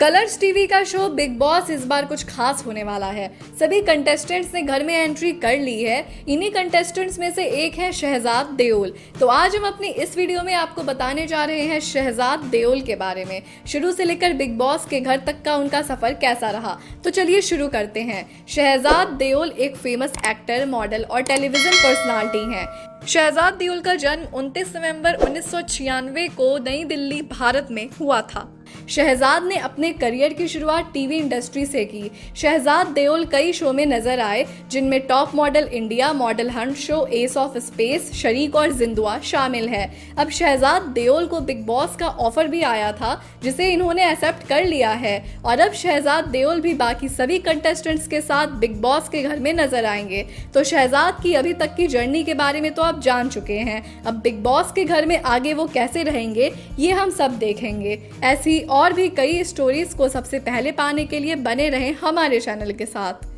Colours TV का show Bigg Boss इस बार कुछ खास होने वाला है। सभी कंटेस्टेंट्स ने घर में एंट्री कर ली है। इन्हीं कंटेस्टेंट्स में से एक है शहजाद देओल। तो आज हम अपनी इस वीडियो में आपको बताने जा रहे हैं शहजाद देओल के बारे में। शुरू से लेकर बिग बॉस के घर तक का उनका सफ़र कैसा रहा? तो चलिए शुरू करते हैं। शहजाद देओल एक फ़ेमस एक्टर मॉडल और टेलीविज़न पर्सनैलिटी हैं। शहजाद देओल का जन्म 29 नवंबर उन्नीस सौ छियानवे को नई दिल्ली, भारत में हुआ था। शहजाद ने अपने करियर की शुरुआत टीवी इंडस्ट्री से की। शहजाद देओल कई शो में नज़र आए, जिनमें top model India, model hunt show, ace of space, Shareek और जिंदुआ शामिल है। अब शहजाद देओल को बिग बॉस का ऑफ़र भी आया था, जिसे इन्होंने एक्सेप्ट कर लिया है। और अब शहजाद देओल भी बाकी सभी कंटेस्टेंट्स के साथ बिग बॉस के घर में नज़र आएँगे। तो शहजाद की अभी तक की जर्नी के बारे में तो आप जान चुके हैं। अब बिग बॉस के घर में आगे वो कैसे रहेंगे, ये हम सब देखेंगे। ऐसी और भी कई स्टोरीज को सबसे पहले पाने के लिए बने रहें हमारे चैनल के साथ।